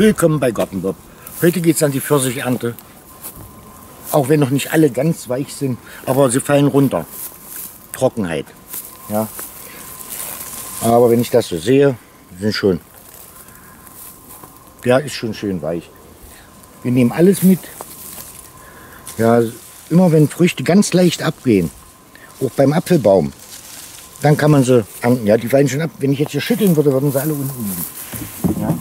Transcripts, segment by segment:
Willkommen bei Gartenbob. Heute geht es an die Pfirsichernte. Auch wenn noch nicht alle ganz weich sind, aber sie fallen runter. Trockenheit. Ja. Aber wenn ich das so sehe, sind schon, der ist schon schön weich. Wir nehmen alles mit. Ja, immer wenn Früchte ganz leicht abgehen, auch beim Apfelbaum, dann kann man sie ernten. Ja, die fallen schon ab. Wenn ich jetzt hier schütteln würde, würden sie alle unten liegen. Ja.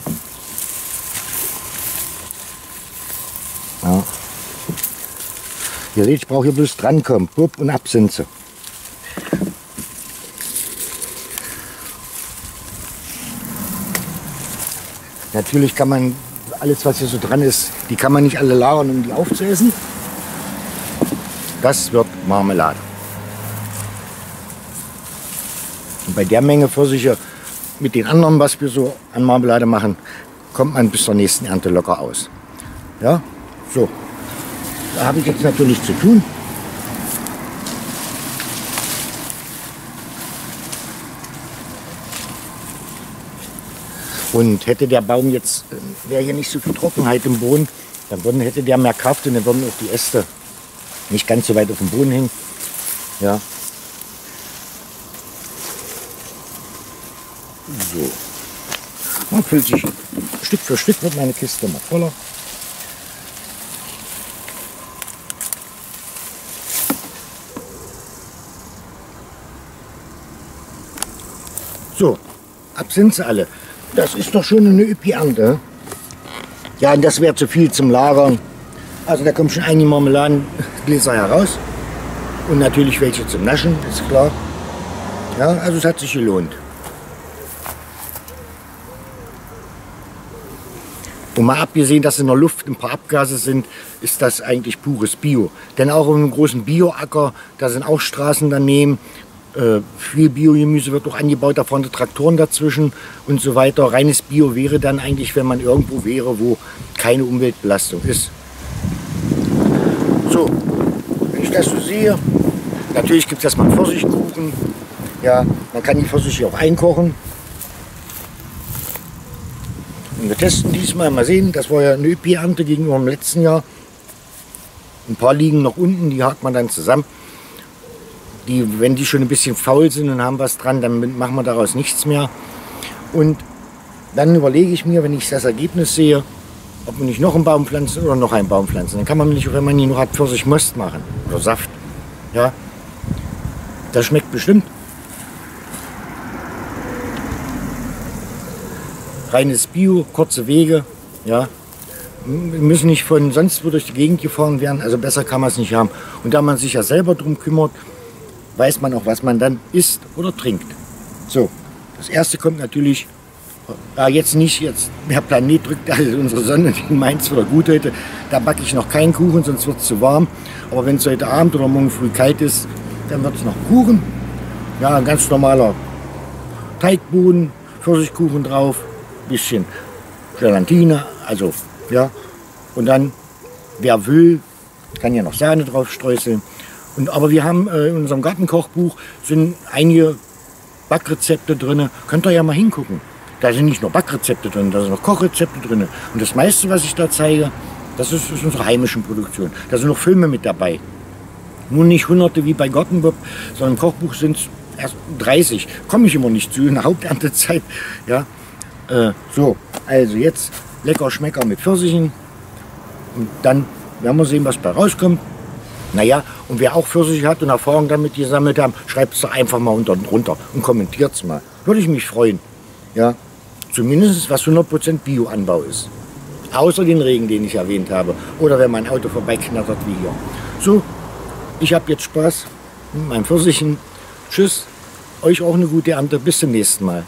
Ja. Ihr seht, ich brauche hier bloß drankommen. Bupp und ab sind sie. Natürlich kann man alles, was hier so dran ist, die kann man nicht alle lagern, um die aufzuessen. Das wird Marmelade. Und bei der Menge Pfirsiche mit den anderen, was wir so an Marmelade machen, kommt man bis zur nächsten Ernte locker aus. Ja, so. Ich jetzt natürlich zu tun. Und hätte der Baum jetzt, äh, wäre hier nicht so viel Trockenheit im Boden, dann würden, hätte der mehr Kraft und dann würden auch die Äste nicht ganz so weit auf dem Boden hängen. Ja. So. Man füllt sich Stück für Stück wird meine Kiste mal voller. So, ab sind sie alle. Das ist doch schon eine üppige Ernte. Ja, und das wäre zu viel zum Lagern. Also da kommen schon einige Marmeladengläser heraus. Und natürlich welche zum Naschen, ist klar. Ja, also es hat sich gelohnt. Und mal abgesehen, dass in der Luft ein paar Abgase sind, ist das eigentlich pures Bio. Denn auch einem großen Bioacker, da sind auch Straßen daneben, äh, viel Biogemüse wird auch angebaut, da fahren die Traktoren dazwischen und so weiter. Reines Bio wäre dann eigentlich, wenn man irgendwo wäre, wo keine Umweltbelastung ist. So, wenn ich das so sehe, natürlich gibt es erstmal Pfirsichkuchen. Ja, man kann die Pfirsiche auch einkochen. Und wir testen diesmal, mal sehen, das war ja eine ÖP-Ernte gegenüber dem letzten Jahr. Ein paar liegen noch unten, die hakt man dann zusammen die, wenn die schon ein bisschen faul sind und haben was dran, dann machen wir daraus nichts mehr. Und dann überlege ich mir, wenn ich das Ergebnis sehe, ob man nicht noch einen Baum pflanzen oder noch einen Baum pflanzen. Dann kann man nicht, wenn man ihn noch hat, Pfirsich Most machen oder Saft. Ja, das schmeckt bestimmt. Reines Bio, kurze Wege, ja. Wir müssen nicht von sonst wo durch die Gegend gefahren werden, also besser kann man es nicht haben. Und da man sich ja selber darum kümmert, weiß man auch, was man dann isst oder trinkt. So, das erste kommt natürlich, ja, jetzt nicht, jetzt der Planet drückt also unsere Sonne, die meint es wieder gut heute, da backe ich noch keinen Kuchen, sonst wird es zu warm. Aber wenn es heute Abend oder morgen früh kalt ist, dann wird es noch Kuchen. Ja, ein ganz normaler Teigboden, Pfirsichkuchen drauf, bisschen Gelatine, also ja. Und dann, wer will, kann ja noch Sahne drauf streuseln. Und, aber wir haben äh, in unserem Gartenkochbuch sind einige Backrezepte drin. Könnt ihr ja mal hingucken. Da sind nicht nur Backrezepte drin, da sind noch Kochrezepte drin. Und das meiste, was ich da zeige, das ist, ist unsere heimische Produktion. Da sind noch Filme mit dabei. Nur nicht hunderte wie bei Gottenbob, sondern im Kochbuch sind es erst 30. Komme ich immer nicht zu in der Haupterntezeit. Ja. Äh, so, also jetzt lecker Schmecker mit Pfirsichen. Und dann werden wir sehen, was bei rauskommt. Naja, und wer auch Pfirsiche hat und Erfahrung damit gesammelt hat, schreibt es doch einfach mal unten drunter und kommentiert es mal. Würde ich mich freuen. Ja, zumindest was 100% Bioanbau ist. Außer den Regen, den ich erwähnt habe. Oder wenn mein Auto vorbeiknattert wie hier. So, ich habe jetzt Spaß mit meinem Pfirsichen. Tschüss, euch auch eine gute Ernte. Bis zum nächsten Mal.